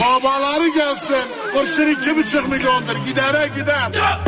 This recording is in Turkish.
Babaları gelsin. Kurşun iki buçuk milyondur. Gidere gider.